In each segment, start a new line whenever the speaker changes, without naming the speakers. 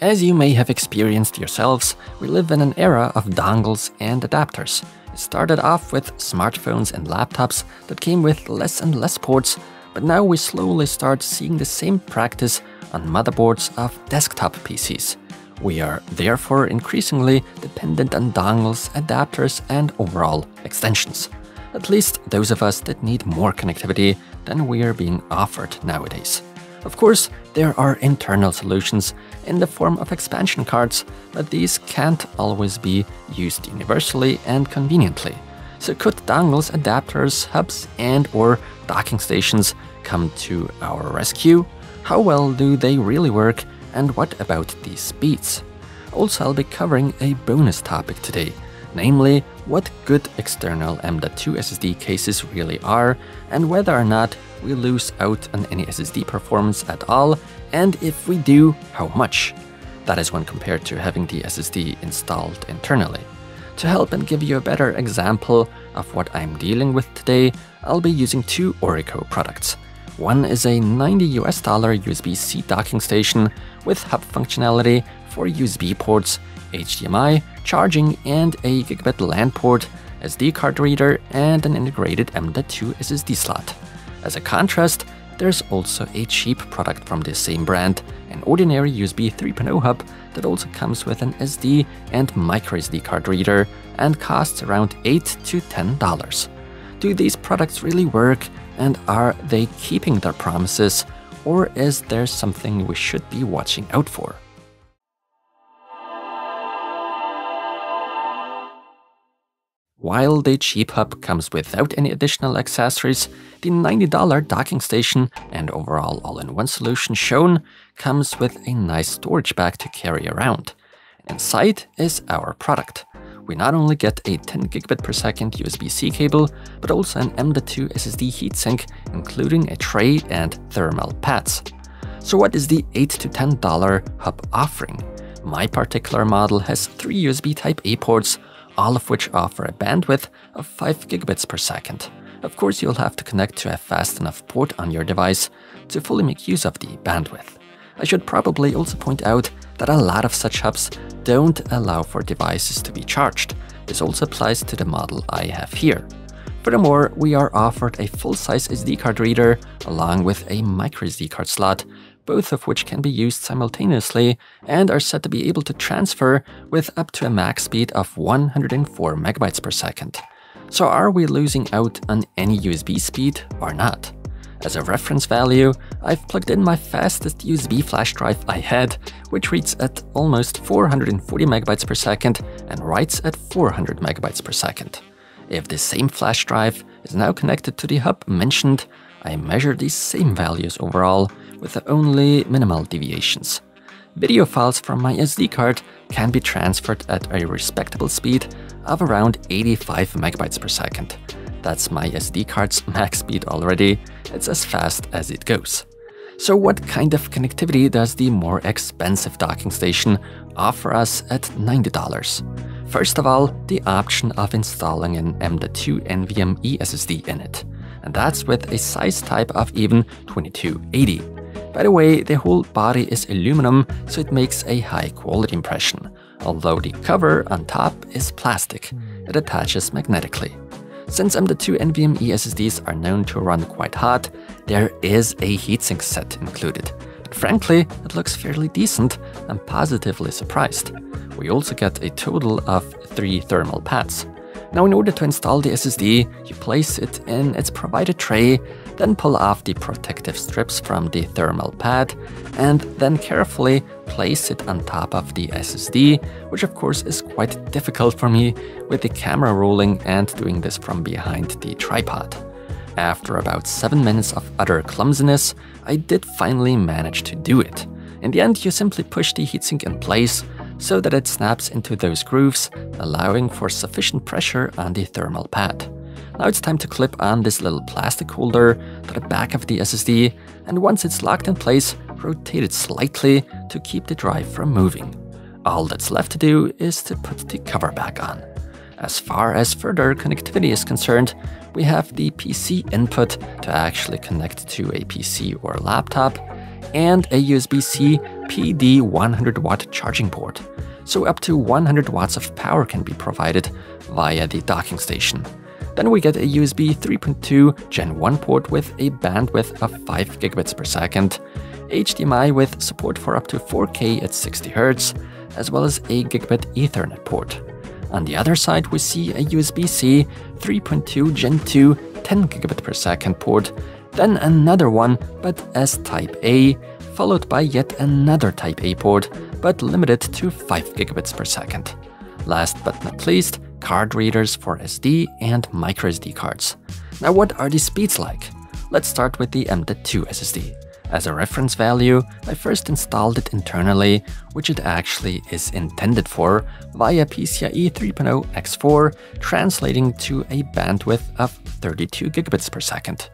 As you may have experienced yourselves, we live in an era of dongles and adapters. It started off with smartphones and laptops that came with less and less ports, but now we slowly start seeing the same practice on motherboards of desktop PCs. We are therefore increasingly dependent on dongles, adapters, and overall extensions. At least those of us that need more connectivity than we are being offered nowadays. Of course, there are internal solutions in the form of expansion cards, but these can't always be used universally and conveniently. So could dongles, adapters, hubs, and or docking stations come to our rescue? How well do they really work, and what about the speeds? Also, I'll be covering a bonus topic today, namely what good external M.2 SSD cases really are, and whether or not we lose out on any SSD performance at all, and if we do, how much. That is when compared to having the SSD installed internally. To help and give you a better example of what I'm dealing with today, I'll be using two Orico products. One is a 90 US dollar USB-C docking station with hub functionality for USB ports, HDMI, charging, and a gigabit LAN port, SD card reader, and an integrated M.2 SSD slot. As a contrast, there's also a cheap product from the same brand, an ordinary USB 3.0 hub that also comes with an SD and microSD card reader and costs around 8 to $10. Do these products really work and are they keeping their promises or is there something we should be watching out for? While the cheap hub comes without any additional accessories, the $90 docking station and overall all-in-one solution shown comes with a nice storage bag to carry around. Inside is our product. We not only get a 10 gigabit per second USB-C cable, but also an M.2 SSD heatsink, including a tray and thermal pads. So what is the 8 to $10 hub offering? My particular model has three USB Type-A ports, all of which offer a bandwidth of 5 gigabits per second. Of course, you'll have to connect to a fast enough port on your device to fully make use of the bandwidth. I should probably also point out that a lot of such hubs don't allow for devices to be charged. This also applies to the model I have here. Furthermore, we are offered a full-size SD card reader along with a microSD card slot both of which can be used simultaneously and are said to be able to transfer with up to a max speed of 104 megabytes per second. So are we losing out on any USB speed or not? As a reference value, I've plugged in my fastest USB flash drive I had, which reads at almost 440 megabytes per second and writes at 400 megabytes per second. If the same flash drive is now connected to the hub mentioned, I measure these same values overall with only minimal deviations. Video files from my SD card can be transferred at a respectable speed of around 85 megabytes per second. That's my SD card's max speed already, it's as fast as it goes. So what kind of connectivity does the more expensive docking station offer us at $90? First of all, the option of installing an M.2 NVMe SSD in it, and that's with a size type of even 2280. By the way, the whole body is aluminum, so it makes a high quality impression, although the cover on top is plastic. It attaches magnetically. Since M.2 NVMe SSDs are known to run quite hot, there is a heatsink set included. Frankly, it looks fairly decent. I'm positively surprised. We also get a total of three thermal pads. Now in order to install the SSD, you place it in its provided tray then pull off the protective strips from the thermal pad, and then carefully place it on top of the SSD, which of course is quite difficult for me with the camera rolling and doing this from behind the tripod. After about 7 minutes of utter clumsiness, I did finally manage to do it. In the end, you simply push the heatsink in place so that it snaps into those grooves, allowing for sufficient pressure on the thermal pad. Now it's time to clip on this little plastic holder to the back of the SSD, and once it's locked in place, rotate it slightly to keep the drive from moving. All that's left to do is to put the cover back on. As far as further connectivity is concerned, we have the PC input to actually connect to a PC or laptop, and a USB-C PD 100 watt charging port, so up to 100 watts of power can be provided via the docking station. Then we get a USB 3.2 Gen 1 port with a bandwidth of 5 gigabits per second, HDMI with support for up to 4K at 60 Hz, as well as a gigabit Ethernet port. On the other side, we see a USB-C 3.2 Gen 2 10 gigabit per second port, then another one, but as Type A, followed by yet another Type A port, but limited to 5 gigabits per second. Last but not least, card readers for SD and microSD cards. Now what are these speeds like? Let's start with the M.2 SSD. As a reference value, I first installed it internally, which it actually is intended for, via PCIe 3.0 X4, translating to a bandwidth of 32 gigabits per second.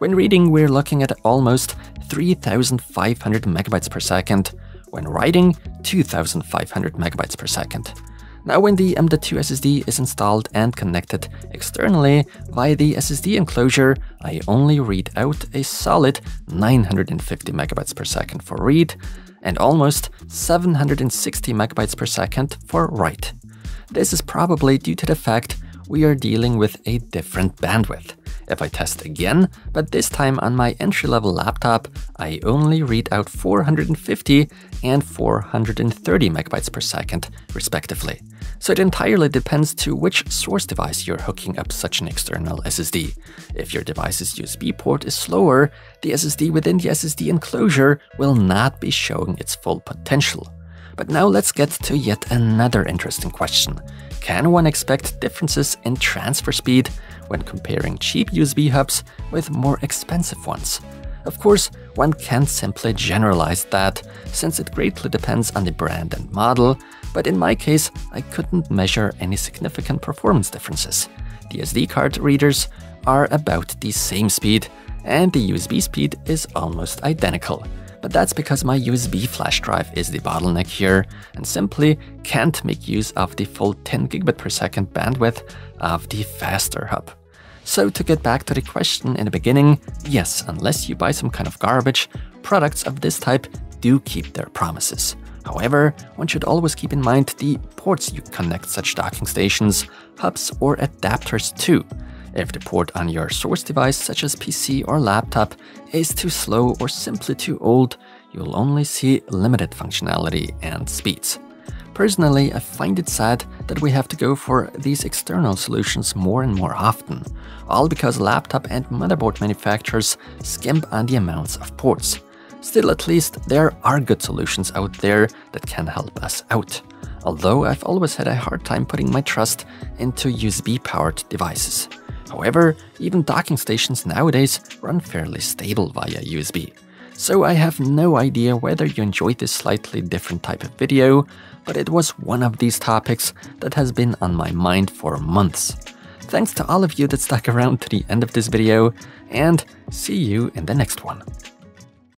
When reading, we're looking at almost 3500 megabytes per second, when writing, 2500 megabytes per second. Now when the M.2 SSD is installed and connected externally via the SSD enclosure, I only read out a solid 950 megabytes per second for read and almost 760 megabytes per second for write. This is probably due to the fact we are dealing with a different bandwidth. If I test again, but this time on my entry-level laptop, I only read out 450 and 430 megabytes per second, respectively. So it entirely depends to which source device you're hooking up such an external SSD. If your device's USB port is slower, the SSD within the SSD enclosure will not be showing its full potential. But now let's get to yet another interesting question. Can one expect differences in transfer speed when comparing cheap USB hubs with more expensive ones. Of course, one can't simply generalize that, since it greatly depends on the brand and model, but in my case, I couldn't measure any significant performance differences. The SD card readers are about the same speed, and the USB speed is almost identical. But that's because my USB flash drive is the bottleneck here, and simply can't make use of the full 10 gigabit per second bandwidth of the faster hub. So to get back to the question in the beginning, yes, unless you buy some kind of garbage, products of this type do keep their promises. However, one should always keep in mind the ports you connect such docking stations, hubs or adapters to. If the port on your source device such as PC or laptop is too slow or simply too old, you'll only see limited functionality and speeds. Personally, I find it sad that we have to go for these external solutions more and more often, all because laptop and motherboard manufacturers skimp on the amounts of ports. Still, at least, there are good solutions out there that can help us out. Although I've always had a hard time putting my trust into USB-powered devices. However, even docking stations nowadays run fairly stable via USB. So I have no idea whether you enjoyed this slightly different type of video, but it was one of these topics that has been on my mind for months. Thanks to all of you that stuck around to the end of this video, and see you in the next one.